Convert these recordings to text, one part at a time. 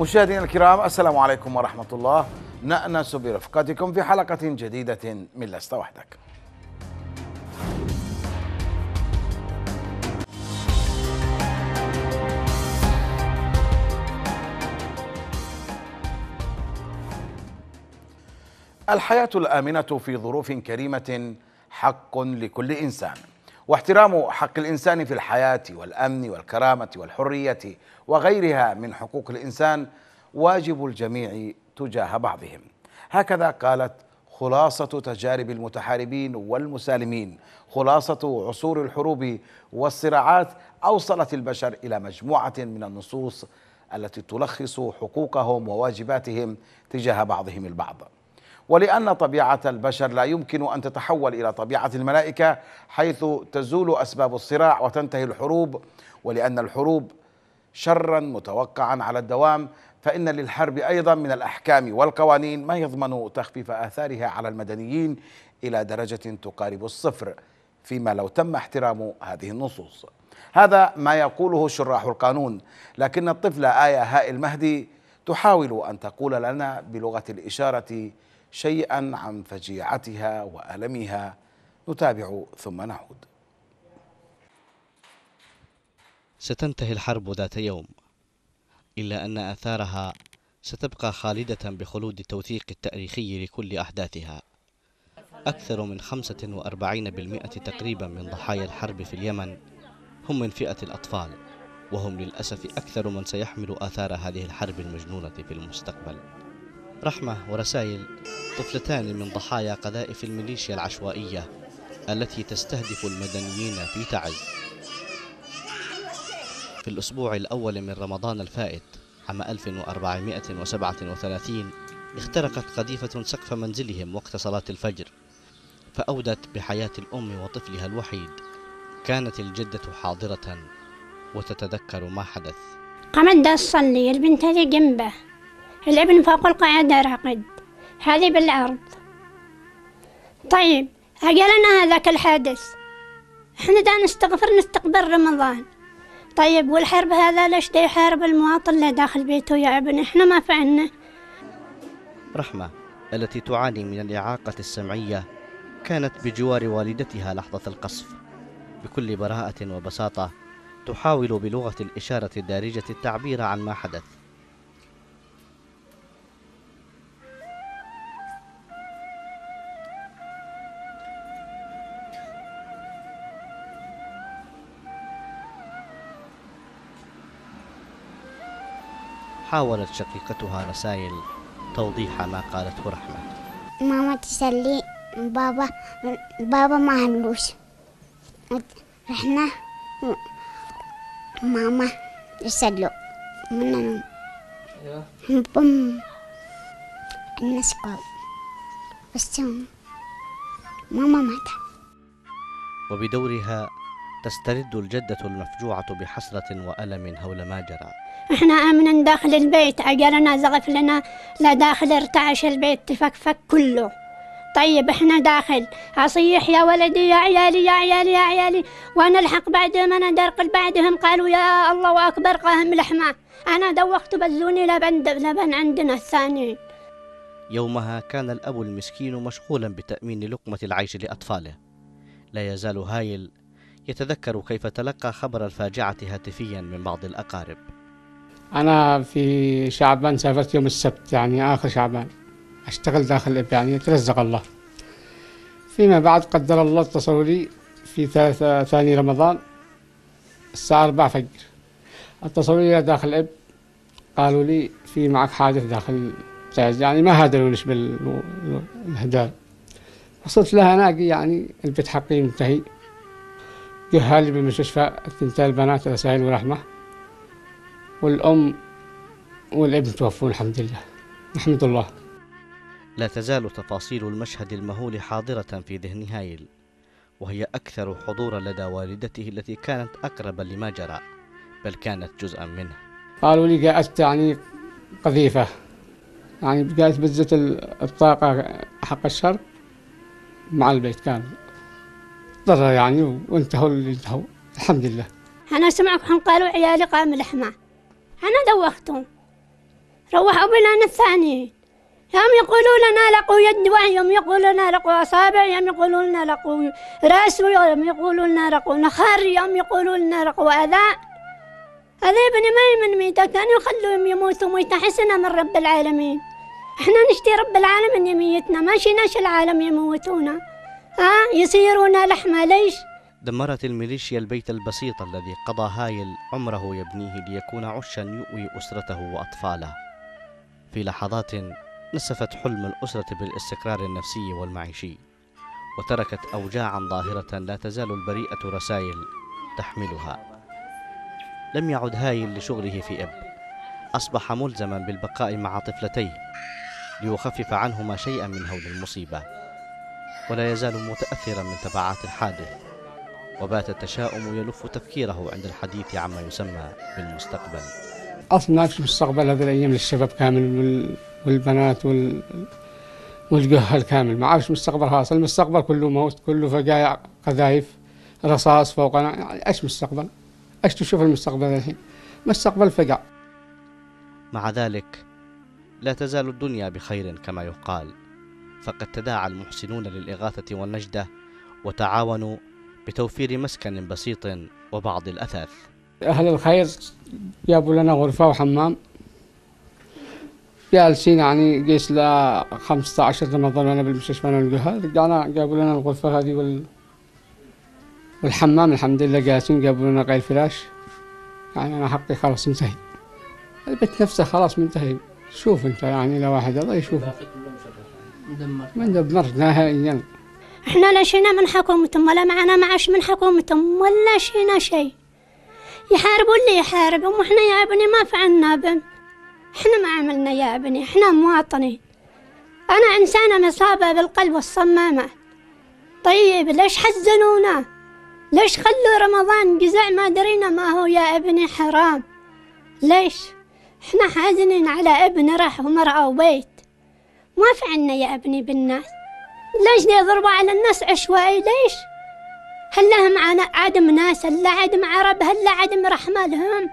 مشاهدينا الكرام السلام عليكم ورحمة الله. نأنس برفقتكم في حلقة جديدة من لست وحدك. الحياة الآمنة في ظروف كريمة حق لكل إنسان. واحترام حق الإنسان في الحياة والأمن والكرامة والحرية وغيرها من حقوق الإنسان واجب الجميع تجاه بعضهم. هكذا قالت خلاصة تجارب المتحاربين والمسالمين خلاصة عصور الحروب والصراعات أوصلت البشر إلى مجموعة من النصوص التي تلخص حقوقهم وواجباتهم تجاه بعضهم البعض. ولأن طبيعة البشر لا يمكن أن تتحول إلى طبيعة الملائكة حيث تزول أسباب الصراع وتنتهي الحروب. ولأن الحروب شرا متوقعا على الدوام فإن للحرب أيضا من الأحكام والقوانين ما يضمن تخفيف آثارها على المدنيين إلى درجة تقارب الصفر فيما لو تم احترام هذه النصوص. هذا ما يقوله شراح القانون لكن الطفل آية هاء المهدي تحاول أن تقول لنا بلغة الإشارة شيئا عن فجيعتها وألمها. نتابع ثم نعود. ستنتهي الحرب ذات يوم. إلا أن آثارها ستبقى خالدة بخلود التوثيق التاريخي لكل أحداثها. أكثر من 45% تقريبا من ضحايا الحرب في اليمن هم من فئة الأطفال وهم للأسف أكثر من سيحمل آثار هذه الحرب المجنونة في المستقبل. رحمة ورسائل طفلتان من ضحايا قذائف الميليشيا العشوائية التي تستهدف المدنيين في تعز. في الأسبوع الأول من رمضان الفائت عام 1437 اخترقت قذيفة سقف منزلهم وقت صلاة الفجر فأودت بحياة الأم وطفلها الوحيد. كانت الجدة حاضرة وتتذكر ما حدث. قامت تصلي البنت هذه جنبه. الابن فوق القاعدة راقد. هذه بالأرض. طيب أجلنا هذاك الحادث. إحنا دا نستغفر نستقبل رمضان. طيب والحرب هذا ليش دا يحارب المواطن اللي داخل بيته يا ابن؟ إحنا ما فعلنا رحمة التي تعاني من الإعاقة السمعية كانت بجوار والدتها لحظة القصف. بكل براءة وبساطة تحاول بلغة الإشارة الدارجة التعبير عن ما حدث. حاولت شقيقتها رسائل توضيح ما قالته رحمة. ماما تسلي بابا بابا ما هلوش رحنا ماما يسلو من بم. الناس قال. بس ماما ماتت. وبدورها تسترد الجدة المفجوعة بحسرة وألم هول ما جرى. إحنا امنا داخل البيت. عجلنا زغف لنا. لا داخل ارتعش البيت. تفكفك كله. طيب إحنا داخل. أصيح يا ولدي يا عيالي يا عيالي يا عيالي. وأنا الحق بعدهم أنا درقل بعدهم. قالوا يا الله أكبر قاهم لحمة. أنا دوخت بزوني لبن لبن عندنا الثاني. يومها كان الأب المسكين مشغولا بتأمين لقمة العيش لأطفاله. لا يزال هايل يتذكر كيف تلقى خبر الفاجعة هاتفيا من بعض الأقارب. أنا في شعبان سافرت يوم السبت يعني آخر شعبان. أشتغل داخل الإب يعني يترزق الله. فيما بعد قدر الله اتصلوا لي في ثلاثة ثاني رمضان الساعة أربعة فجر. اتصلوا لي داخل الإب قالوا لي في معك حادث داخل تعز يعني ما هادرونيش بالهدار وصلت لها ناقي يعني البيت حقي منتهي. جهالي بالمستشفى الثنتين البنات رسائل ورحمة. والأم والابن توفوا الحمد لله. نحمد الله. لا تزال تفاصيل المشهد المهول حاضرة في ذهن هايل وهي أكثر حضورا لدى والدته التي كانت أقرب لما جرى بل كانت جزءا منه. قالوا لي جاءت يعني قذيفة. يعني قالت بزت الطاقة حق الشرق مع البيت كان ضر يعني وانتهوا اللي انتهوا. الحمد لله. أنا سمعكم قالوا عيالي قام لحمة. أنا دوختهم. روحوا بنا الثانيين. يوم يقولوا لنا لقوا يد ويوم يقولوا لنا لقوا أصابع يوم يقولوا لنا لقوا رأس ويوم يقولوا لنا لقوا نخر يوم يقولوا لنا لقوا أذى. هذا ابني ما يمن ميتة كانوا يخلوهم يموتوا ميتة حسنة من رب العالمين. إحنا نشتي رب العالمين يميتنا ما شيناش العالم يموتونا. ها؟ يصيرونا لحمة ليش؟ دمرت الميليشيا البيت البسيط الذي قضى هايل عمره يبنيه ليكون عشا يؤوي أسرته وأطفاله. في لحظات نسفت حلم الأسرة بالاستقرار النفسي والمعيشي وتركت أوجاعا ظاهرة لا تزال البريئة رسائل تحملها. لم يعد هايل لشغله في إب. أصبح ملزما بالبقاء مع طفلتيه ليخفف عنهما شيئا من هول المصيبة ولا يزال متأثرا من تبعات الحادث وبات التشاؤم يلف تفكيره عند الحديث عما يسمى بالمستقبل. أصلا ما فيش مستقبل هذه الأيام للشباب كامل وال- والبنات وال والجهل كامل. ما عارفش مستقبل خاص. المستقبل كله موت كله فقايع قذايف رصاص فوقنا يعني إيش مستقبل؟ إيش تشوف المستقبل الحين؟ مستقبل فقع مع ذلك لا تزال الدنيا بخير كما يقال. فقد تداعى المحسنون للإغاثة والنجدة وتعاونوا بتوفير مسكن بسيط وبعض الأثاث. أهل الخير جابوا لنا غرفة وحمام. جالسين يعني قيس ل 15 رمضان وأنا بالمستشفى أنا والجهاز رجعنا جابوا لنا الغرفة هذه وال والحمام. الحمد لله جالسين جابوا لنا غير فراش. يعني أنا حقي خلاص انتهي. البيت نفسه خلاص منتهي. شوف انت يعني لو واحد الله يشوف. من دمر نهائيا. إحنا لا شينا من حكومتهم ولا معنا معاش من حكومتهم ولا شينا شيء يحاربوا اللي يحاربهم وإحنا يا ابني ما فعلنا بهم. إحنا ما عملنا يا ابني إحنا مواطنين. أنا إنسانة مصابة بالقلب والصمامة. طيب ليش حزنونا؟ ليش خلوا رمضان جزع ما درينا ما هو يا ابني حرام؟ ليش؟ إحنا حازنين على ابن راح ومرأة وبيت. ما فعلنا يا ابني بالناس. ليش يضربوا على الناس عشوائي؟ ليش؟ هل لهم عدم ناس؟ هل عدم عرب؟ هل عدم رحمة لهم؟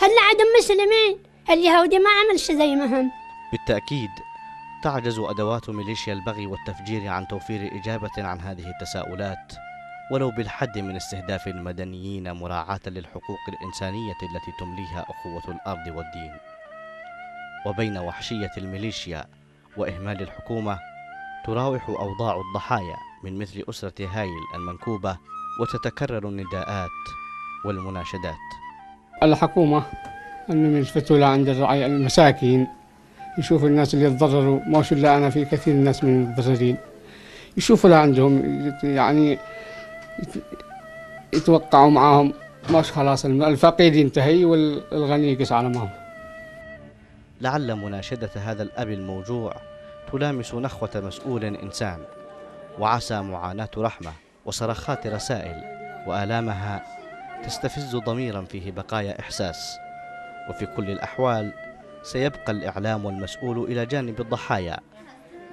هل عدم مسلمين؟ اليهودي ما عملش زي ما هم. بالتأكيد تعجز أدوات ميليشيا البغي والتفجير عن توفير إجابة عن هذه التساؤلات ولو بالحد من استهداف المدنيين مراعاة للحقوق الإنسانية التي تمليها أخوة الأرض والدين. وبين وحشية الميليشيا وإهمال الحكومة تراوح أوضاع الضحايا من مثل أسرة هايل المنكوبة وتتكرر النداءات والمناشدات. الحكومة أنهم يلفتوا لعند الرعاية المساكين يشوفوا الناس اللي يتضرروا. ما شاء الله أنا في كثير ناس من المتضررين. يشوفوا لعندهم يت- يعني يت- يتوقعوا معاهم. مش خلاص الفقير ينتهي والغني يقس على ما هو. لعل مناشدة هذا الأب الموجوع تلامس نخوة مسؤول إنسان وعسى معاناة رحمة وصرخات رسائل وآلامها تستفز ضميرا فيه بقايا إحساس. وفي كل الأحوال سيبقى الإعلام والمسؤول إلى جانب الضحايا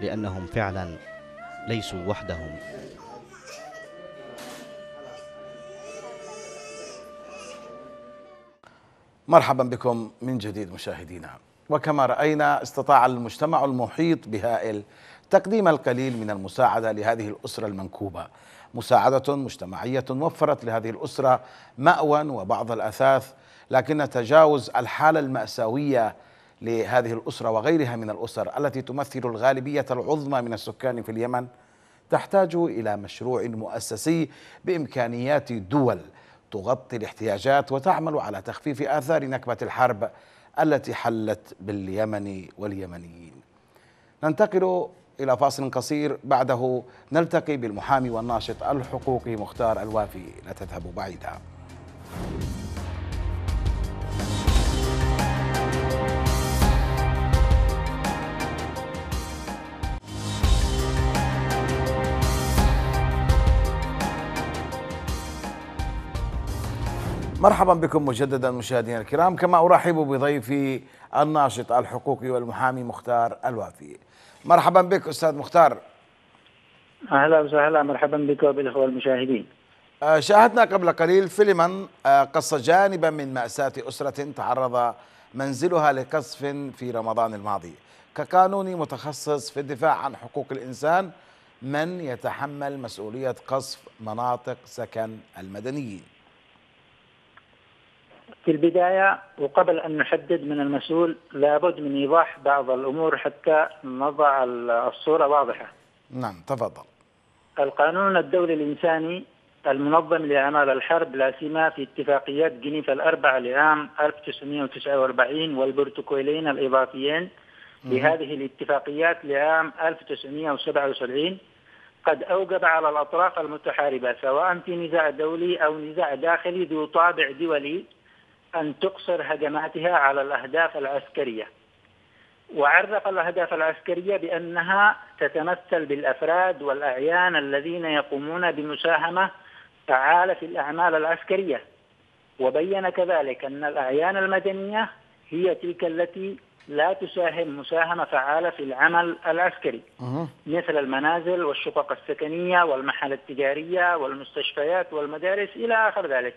لأنهم فعلا ليسوا وحدهم. مرحبا بكم من جديد مشاهدينا. وكما رأينا استطاع المجتمع المحيط بهائل تقديم القليل من المساعدة لهذه الأسرة المنكوبة. مساعدة مجتمعية وفرت لهذه الأسرة مأوى وبعض الأثاث لكن تجاوز الحالة المأساوية لهذه الأسرة وغيرها من الأسر التي تمثل الغالبية العظمى من السكان في اليمن تحتاج إلى مشروع مؤسسي بإمكانيات دول تغطي الاحتياجات وتعمل على تخفيف آثار نكبة الحرب. التي حلت باليمن واليمنيين. ننتقل إلى فاصل قصير بعده نلتقي بالمحامي والناشط الحقوقي مختار الوافي لا تذهبوا بعيدا. مرحبا بكم مجددا مشاهدينا الكرام كما أرحب بضيفي الناشط الحقوقي والمحامي مختار الوافي. مرحبا بك أستاذ مختار. أهلا وسهلا مرحبا بك وبالأخوة المشاهدين. آه، شاهدنا قبل قليل فيلما آه، قص جانبا من مأساة أسرة تعرض منزلها لقصف في رمضان الماضي كقانوني متخصص في الدفاع عن حقوق الإنسان من يتحمل مسؤولية قصف مناطق سكن المدنيين في البداية وقبل أن نحدد من المسؤول لابد من إيضاح بعض الأمور حتى نضع الصورة واضحة. نعم تفضل. القانون الدولي الإنساني المنظم لأعمال الحرب لا سيما في اتفاقيات جنيف الأربعة لعام 1949 والبروتوكولين الإضافيين لهذه الاتفاقيات لعام 1977 قد أوجب على الأطراف المتحاربة سواء في نزاع دولي أو نزاع داخلي ذو طابع دولي أن تقصر هجماتها على الأهداف العسكرية. وعرف الأهداف العسكرية بأنها تتمثل بالأفراد والأعيان الذين يقومون بمساهمة فعالة في الأعمال العسكرية. وبين كذلك أن الأعيان المدنية هي تلك التي لا تساهم مساهمة فعالة في العمل العسكري. مثل المنازل والشقق السكنية والمحال التجارية والمستشفيات والمدارس إلى آخر ذلك.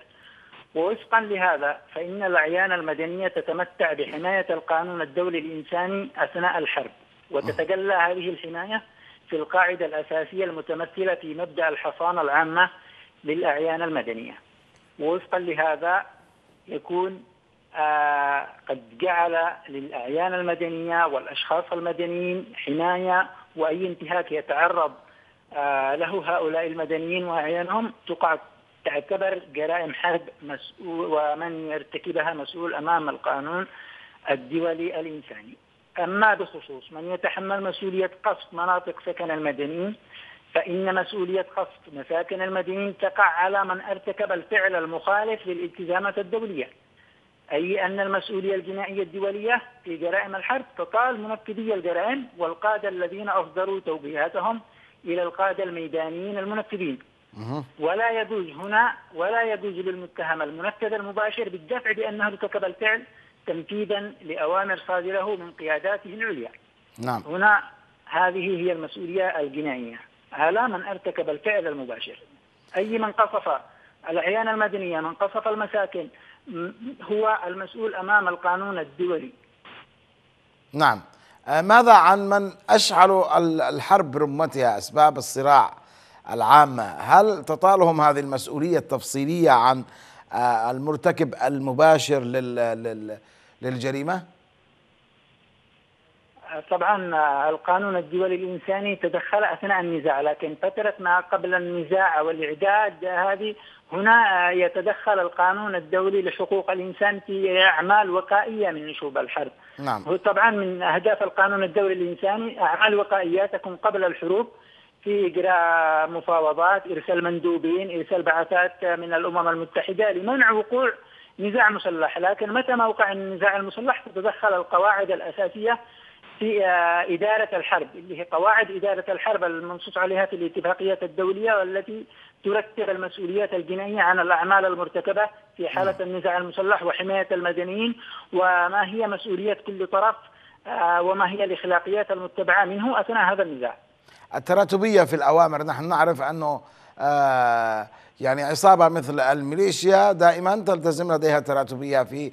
ووفقا لهذا فإن الأعيان المدنية تتمتع بحماية القانون الدولي الإنساني أثناء الحرب. وتتجلى هذه الحماية في القاعدة الأساسية المتمثلة في مبدأ الحصانة العامة للأعيان المدنية. ووفقا لهذا يكون آه قد جعل للأعيان المدنية والأشخاص المدنيين حماية وأي انتهاك يتعرض آه له هؤلاء المدنيين وأعيانهم تقع تعتبر جرائم حرب مسؤول ومن يرتكبها مسؤول أمام القانون الدولي الإنساني. أما بخصوص من يتحمل مسؤولية قصف مناطق سكن المدنيين فإن مسؤولية قصف مساكن المدنيين تقع على من ارتكب الفعل المخالف للالتزامات الدولية. أي أن المسؤولية الجنائية الدولية في جرائم الحرب تطال منفذي الجرائم والقادة الذين أصدروا توجيهاتهم إلى القادة الميدانيين المنفذين. ولا يجوز هنا ولا يجوز للمتهم المنفذ المباشر بالدفع بأنه ارتكب الفعل تنفيذا لأوامر صادرة من قياداته العليا. نعم هنا هذه هي المسؤولية الجنائيه على من ارتكب الفعل المباشر. أي من قصف الأعيان المدنية، من قصف المساكن هو المسؤول أمام القانون الدولي. نعم ماذا عن من اشعلوا الحرب برمتها أسباب الصراع العامة هل تطالهم هذه المسؤولية التفصيلية عن المرتكب المباشر للجريمة؟ طبعا القانون الدولي الإنساني تدخل أثناء النزاع لكن فترة ما قبل النزاع والإعداد هذه هنا يتدخل القانون الدولي لحقوق الإنسان في أعمال وقائية من نشوب الحرب نعم. طبعا من أهداف القانون الدولي الإنساني أعمال وقائية تكون قبل الحروب في إجراء مفاوضات إرسال مندوبين إرسال بعثات من الأمم المتحدة لمنع وقوع نزاع مسلح. لكن متى ما وقع النزاع المسلح؟ تتدخل القواعد الأساسية في إدارة الحرب اللي هي قواعد إدارة الحرب المنصوص عليها في الاتفاقيات الدولية والتي ترتب المسؤوليات الجنائية عن الأعمال المرتكبة في حالة النزاع المسلح وحماية المدنيين وما هي مسؤولية كل طرف وما هي الإخلاقيات المتبعة منه أثناء هذا النزاع. التراتبية في الأوامر. نحن نعرف أنه آه يعني عصابة مثل الميليشيا دائما تلتزم لديها تراتبية في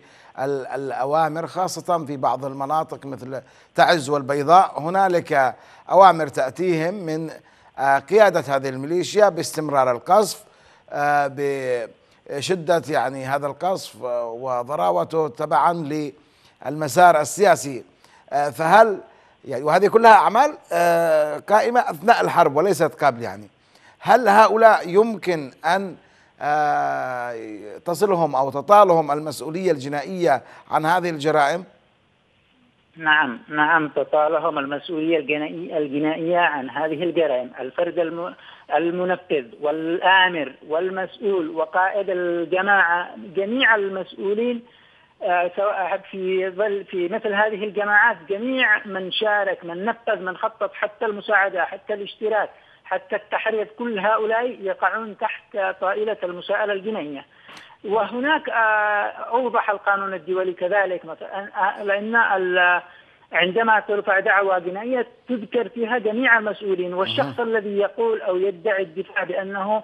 الأوامر خاصة في بعض المناطق مثل تعز والبيضاء. هنالك أوامر تأتيهم من آه قيادة هذه الميليشيا باستمرار القصف آه بشدة يعني هذا القصف وضراوته تبعا للمسار السياسي. فهل يعني وهذه كلها أعمال قائمة أثناء الحرب وليست قبل يعني هل هؤلاء يمكن أن تصلهم أو تطالهم المسؤولية الجنائية عن هذه الجرائم؟ نعم نعم تطالهم المسؤولية الجنائيه الجنائية عن هذه الجرائم، الفرد المنفذ والآمر والمسؤول وقائد الجماعة جميع المسؤولين سواء في ظل في مثل هذه الجماعات جميع من شارك من نفذ من خطط حتى المساعدة حتى الاشتراك حتى التحريض كل هؤلاء يقعون تحت طائلة المساءلة الجنائية. وهناك أوضح القانون الدولي كذلك مثلا لأن عندما ترفع دعوى جنائية تذكر فيها جميع المسؤولين والشخص الذي يقول أو يدعي الدفاع بأنه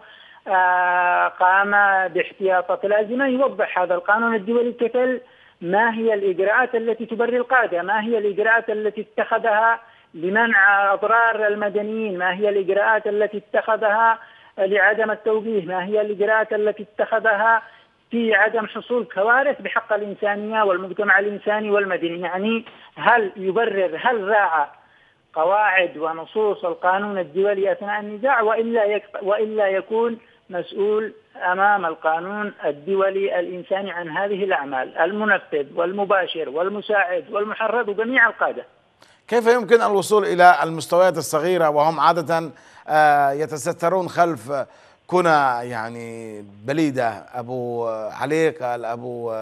قام باحتياطات لازمه يوضح هذا القانون الدولي كفل ما هي الإجراءات التي تبرر القادة ما هي الإجراءات التي اتخذها لمنع أضرار المدنيين ما هي الإجراءات التي اتخذها لعدم التوجيه ما هي الإجراءات التي اتخذها في عدم حصول كوارث بحق الإنسانية والمجتمع الإنساني والمدني. يعني هل يبرر هل راعى قواعد ونصوص القانون الدولي أثناء النزاع وإلا, وإلا يكون مسؤول أمام القانون الدولي الإنساني عن هذه الأعمال المنفذ والمباشر والمساعد والمحرض وجميع القادة. كيف يمكن الوصول إلى المستويات الصغيرة وهم عادة آه، يتسترون خلف كنى يعني بليدة أبو علي قال أبو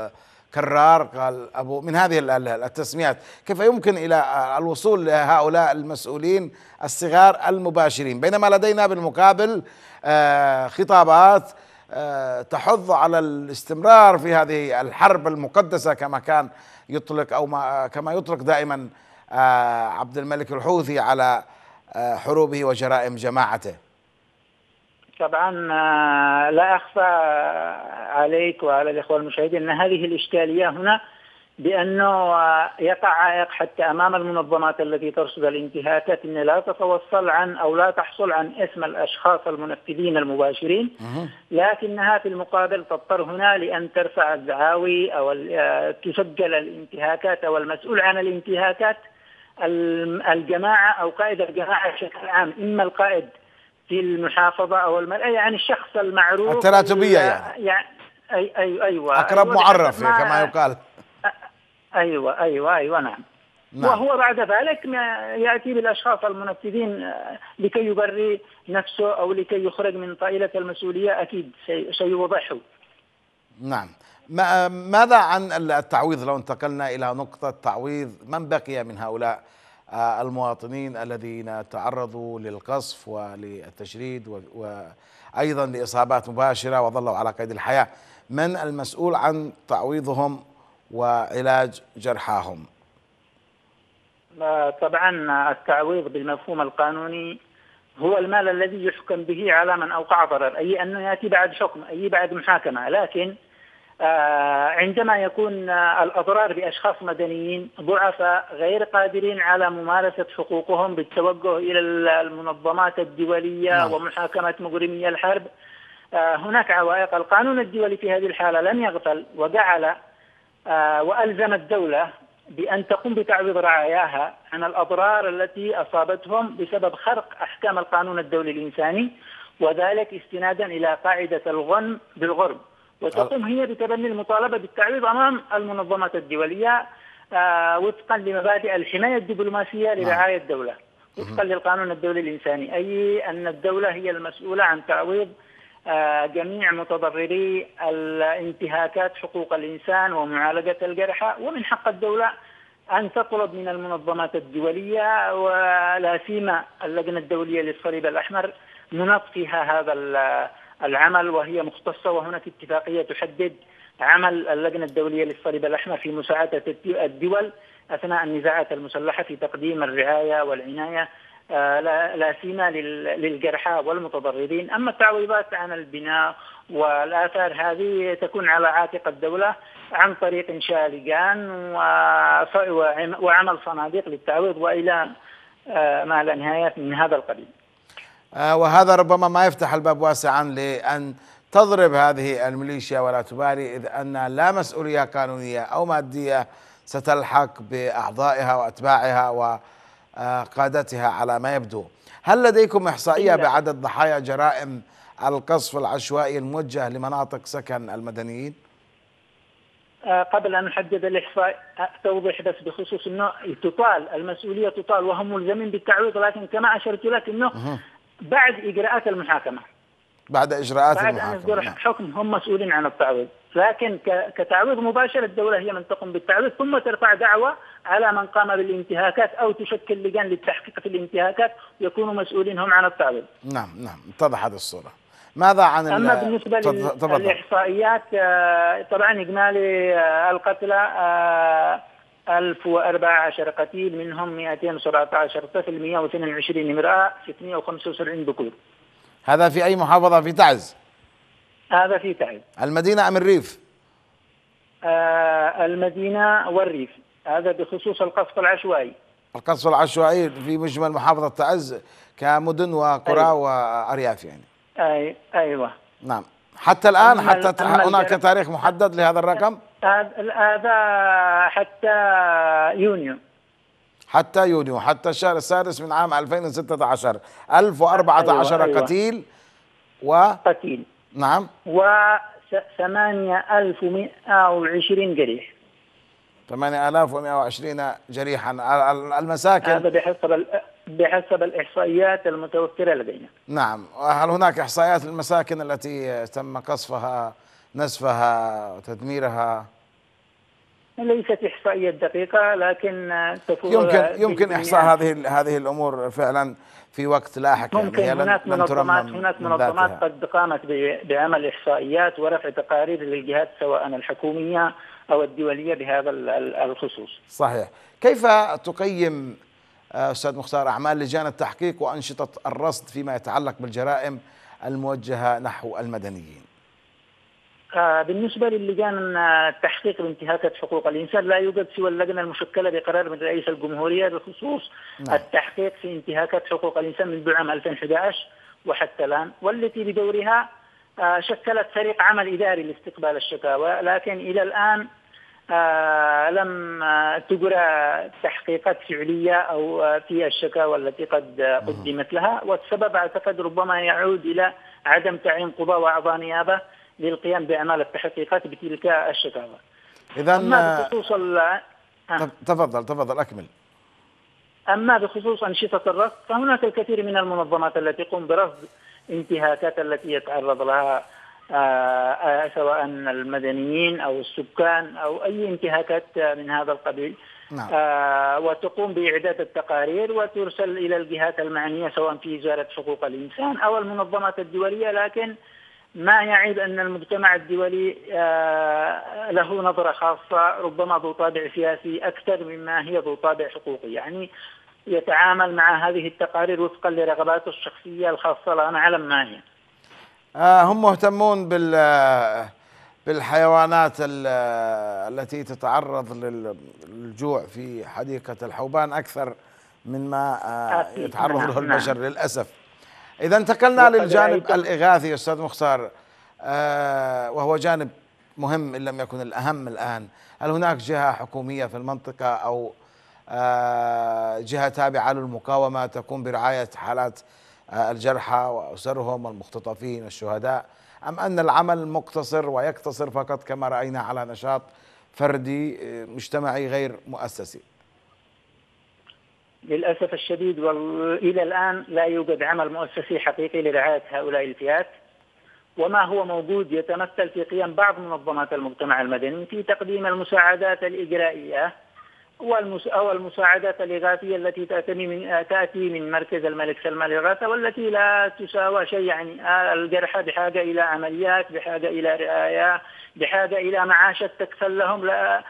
كرار قال ابو من هذه التسميات كيف يمكن إلى الوصول لهؤلاء المسؤولين الصغار المباشرين بينما لدينا بالمقابل آه، خطابات آه، تحض على الاستمرار في هذه الحرب المقدسة كما كان يطلق أو ما كما يطلق دائما آه، عبد الملك الحوثي على حروبه وجرائم جماعته. طبعا لا أخفى عليك وعلى الإخوة المشاهدين إن هذه الإشكالية هنا بأنه يقع عائق حتى أمام المنظمات التي ترصد الانتهاكات إن لا تتوصل عن أو لا تحصل عن اسم الأشخاص المنفذين المباشرين لكنها في المقابل تضطر هنا لأن ترفع الدعاوي أو تسجل الانتهاكات أو المسؤول عن الانتهاكات الجماعة أو قائد الجماعة بشكل عام إما القائد في المحافظة أو المرأة يعني الشخص المعروف التراتبية يعني, يعني أي أي أيوة أقرب أيوة معرف كما يقال أيوه أيوه أيوه نعم نعم. وهو بعد ذلك يأتي بالأشخاص المنفذين آه، لكي يبري نفسه أو لكي يخرج من طائلة المسؤولية أكيد سيوضحه. نعم. ماذا عن التعويض لو انتقلنا إلى نقطة تعويض من بقي من هؤلاء المواطنين الذين تعرضوا للقصف وللتشريد وأيضا لإصابات مباشرة وظلوا على قيد الحياة من المسؤول عن تعويضهم وعلاج جرحاهم؟ طبعا التعويض بالمفهوم القانوني هو المال الذي يحكم به على من أوقع ضرر أي أنه يأتي بعد حكم أي بعد محاكمة لكن عندما يكون الأضرار بأشخاص مدنيين ضعفاء غير قادرين على ممارسة حقوقهم بالتوجه إلى المنظمات الدولية نعم. ومحاكمة مجرمي الحرب آه، هناك عوائق القانون الدولي في هذه الحالة لم يغفل وجعل آه، وألزم الدولة بأن تقوم بتعويض رعاياها عن الأضرار التي أصابتهم بسبب خرق أحكام القانون الدولي الإنساني وذلك استنادا إلى قاعدة الغنم بالغرب وتقوم هي بتبني المطالبة بالتعويض أمام المنظمات الدولية آه، وفقا لمبادئ الحماية الدبلوماسية نعم. لرعاية الدولة وفقا للقانون الدولي الإنساني أي أن الدولة هي المسؤولة عن تعويض آه، جميع متضرري الانتهاكات حقوق الإنسان ومعالجة الجرحى ومن حق الدولة أن تطلب من المنظمات الدولية ولا سيما اللجنة الدولية للصليب الأحمر منطقها هذا العمل وهي مختصة وهناك اتفاقية تحدد عمل اللجنة الدولية للصليب الأحمر في مساعدة الدول أثناء النزاعات المسلحة في تقديم الرعاية والعناية آه، لا سيما للجرحى والمتضررين أما التعويضات عن البناء والآثار هذه تكون على عاتق الدولة عن طريق انشاء لجان وعمل صناديق للتعويض وإلى آه، ما لا نهاية من هذا القبيل. آه، وهذا ربما ما يفتح الباب واسعا لأن تضرب هذه الميليشيا ولا تبالي إذ أن لا مسؤولية قانونية أو مادية ستلحق بأعضائها وأتباعها و قادتها على ما يبدو هل لديكم إحصائية بعدد ضحايا جرائم القصف العشوائي الموجه لمناطق سكن المدنيين؟ آه، قبل أن نحدد الإحصاء توضح بس بخصوص إنه تطال المسؤولية تطال وهم ملزمين بالتعويض لكن كما أشرت لك إنه بعد إجراءات المحاكمة بعد إجراءات بعد المحاكمة بعد ان يصدر نعم. حكم هم مسؤولين عن التعويض لكن كتعويض مباشر الدولة هي من تقوم بالتعويض ثم ترفع دعوة على من قام بالانتهاكات أو تشكل لجان للتحقيق في الانتهاكات يكونوا مسؤولين هم عن التعويض. نعم نعم اتضحت الصورة. ماذا عن أما بالنسبة للإحصائيات آه، طبعا إجمالي آه، القتلى 1014 آه، قتيل منهم 217 طفل 122 امرأة 675 ذكور. هذا في أي محافظة في تعز؟ هذا في تعز. المدينة أم الريف؟ آه، المدينة والريف هذا بخصوص القصف العشوائي القصف العشوائي في مجمل محافظة تعز كمدن وقرى أيوة. وأرياف يعني أي أيوة نعم حتى الآن حتى هناك تاريخ محدد لهذا الرقم هذا هذا حتى يونيو. حتى يونيو حتى الشهر السادس من عام 2016 1014 أيوة، أيوة. قتيل و قتيل. نعم. و 8120 جريح. 8120 جريحا. ال- ال- المساكن هذا بحسب بحسب الإحصائيات المتوفرة لدينا. نعم. هل هناك إحصائيات للمساكن التي تم قصفها نسفها وتدميرها ليست إحصائيات دقيقة لكن يمكن يمكن. إحصاء هذه هذه الأمور فعلا في وقت لاحق ممكن يعني هي لن- هناك منظمات ترمم هناك من منظمات. قد قامت بعمل إحصائيات ورفع تقارير للجهات سواء الحكومية أو الدولية بهذا ال- ال- الخصوص. صحيح كيف تقيم آه، أستاذ مختار أعمال لجان التحقيق وأنشطة الرصد فيما يتعلق بالجرائم الموجهة نحو المدنيين بالنسبة للجان التحقيق بانتهاكات حقوق الإنسان لا يوجد سوى اللجنة المشكلة بقرار من رئيس الجمهورية بخصوص نعم. التحقيق في انتهاكات حقوق الإنسان منذ عام 2011 وحتى الآن والتي بدورها آه، شكلت فريق عمل إداري لاستقبال الشكاوى لكن إلى الآن آه، لم آه، تجرى تحقيقات فعلية أو آه، في الشكاوى التي قد آه، قدمت لها والسبب أعتقد ربما يعود إلى عدم تعيين قضاه وأعضاء نيابة للقيام باعمال التحقيقات بتلك الشكاوى. إذا أما آه، بخصوص ال- آه. تفضل تفضل أكمل أما بخصوص أنشطة الرصد فهناك الكثير من المنظمات التي تقوم برصد انتهاكات التي يتعرض لها آه، سواء المدنيين أو السكان أو أي انتهاكات من هذا القبيل نعم وتقوم بإعداد التقارير وترسل إلى الجهات المعنية سواء في وزارة حقوق الإنسان أو المنظمات الدولية لكن ما يعيب أن المجتمع الدولي آه، له نظرة خاصة ربما ذو طابع سياسي أكثر مما هي ذو طابع حقوقي. يعني يتعامل مع هذه التقارير وفقا لرغباته الشخصية الخاصة لا نعلم ما هي. آه، هم مهتمون بال بالحيوانات ال- التي تتعرض لل- للجوع في حديقة الحوبان أكثر مما آه، يتعرض نعم، له البشر نعم. للأسف. إذا انتقلنا للجانب الإغاثي أستاذ مختار. آه، وهو جانب مهم إن لم يكن الأهم الآن. هل هناك جهة حكومية في المنطقة أو آه، جهة تابعة للمقاومة تقوم برعاية حالات آه، الجرحى وأسرهم والمختطفين والشهداء؟ أم أن العمل مقتصر ويقتصر فقط كما رأينا على نشاط فردي آه، مجتمعي غير مؤسسي؟ للأسف الشديد وإلى الآن لا يوجد عمل مؤسسي حقيقي لرعاية هؤلاء الفئات وما هو موجود يتمثل في قيام بعض منظمات المجتمع المدني في تقديم المساعدات الإجرائية. أو المساعدات الإغاثية التي تأتي من تأتي من مركز الملك سلمان للإغاثة والتي لا تساوى شيء يعني آه، الجرحى بحاجة إلى عمليات بحاجة إلى رعاية بحاجة إلى معاشات تكفل لهم لا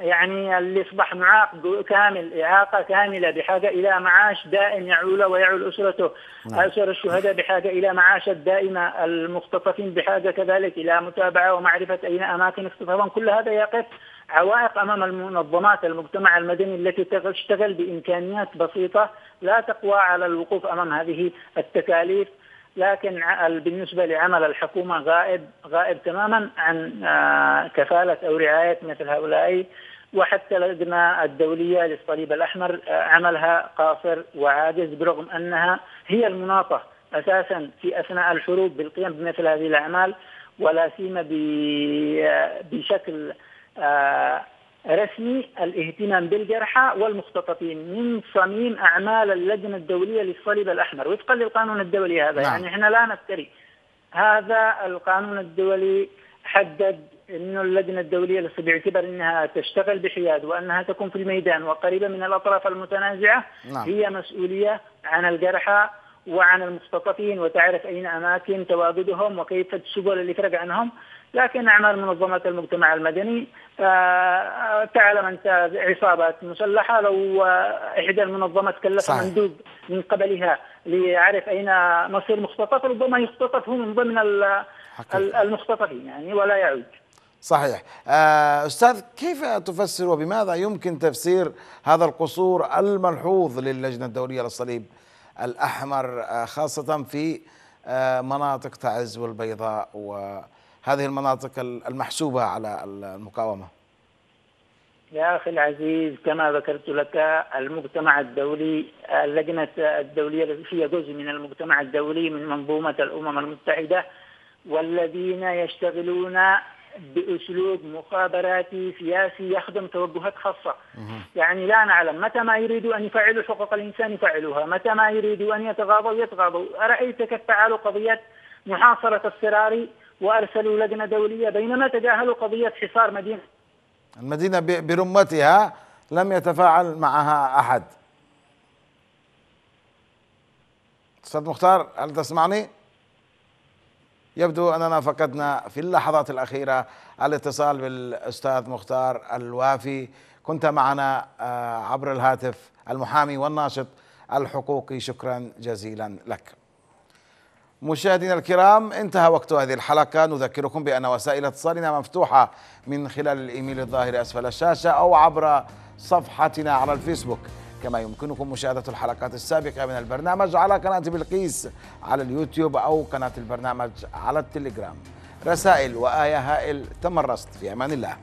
يعني اللي أصبح معاق كامل إعاقة كاملة بحاجة إلى معاش دائم يعول ويعول أسرته. نعم. أسر الشهداء بحاجة إلى معاشات دائمة المختطفين بحاجة كذلك إلى متابعة ومعرفة أين أماكن اختطافهم. كل هذا يقف عوائق أمام المنظمات المجتمع المدني التي تشتغل بإمكانيات بسيطة لا تقوى على الوقوف أمام هذه التكاليف. لكن بالنسبة لعمل الحكومة غائب غائب تماما عن آه، كفالة أو رعاية مثل هؤلاء. وحتى اللجنة الدولية للصليب الأحمر آه، عملها قاصر وعاجز برغم أنها هي المناطة أساسا في أثناء الحروب بالقيام بمثل هذه الأعمال ولا سيما آه، بشكل رسمي الاهتمام بالجرحى والمختطفين من صميم أعمال اللجنة الدولية للصليب الأحمر وفقا للقانون الدولي هذا نعم. يعني إحنا لا نفتري هذا القانون الدولي حدد انه اللجنة الدولية بيعتبر إنها تشتغل بحياد وأنها تكون في الميدان وقريبه من الأطراف المتنازعة نعم. هي مسؤولية عن الجرحى وعن المختطفين وتعرف أين أماكن تواجدهم وكيف السبل اللي فرق عنهم لكن أعمال منظمات المجتمع المدني آه، تعلم انت عصابات مسلحة لو إحدى المنظمات كلف. مندوب من قبلها ليعرف أين مصير مختطف ربما يختطف هو من ضمن المختطفين يعني ولا يعود. صحيح. آه، أستاذ كيف تفسر وبماذا يمكن تفسير هذا القصور الملحوظ للجنة الدولية للصليب الأحمر آه، خاصة في مناطق تعز والبيضاء وهذه المناطق المحسوبة على المقاومة. يا أخي العزيز كما ذكرت لك المجتمع الدولي اللجنة الدولية هي جزء من المجتمع الدولي من منظومة الأمم المتحدة والذين يشتغلون بأسلوب مخابراتي سياسي يخدم توجهات خاصة. يعني لا نعلم متى ما يريدوا أن يفعلوا حقوق الإنسان يفعلوها متى ما يريدوا أن يتغاضوا يتغاضوا. ارايت كيف فعلوا قضيه محاصرة السراري؟ وأرسلوا لجنة دولية بينما تجاهلوا قضية حصار مدينة. المدينة برمتها لم يتفاعل معها أحد. أستاذ مختار هل تسمعني؟ يبدو أننا فقدنا في اللحظات الأخيرة الاتصال بالأستاذ مختار الوافي. كنت معنا آه، عبر الهاتف المحامي والناشط الحقوقي. شكرا جزيلا لك. مشاهدينا الكرام انتهى وقت هذه الحلقة. نذكركم بأن وسائل اتصالنا مفتوحة من خلال الإيميل الظاهر أسفل الشاشة أو عبر صفحتنا على الفيسبوك. كما يمكنكم مشاهدة الحلقات السابقة من البرنامج على قناة بلقيس على اليوتيوب أو قناة البرنامج على التليجرام. رسائل وآية هائل تمرست في أمان الله.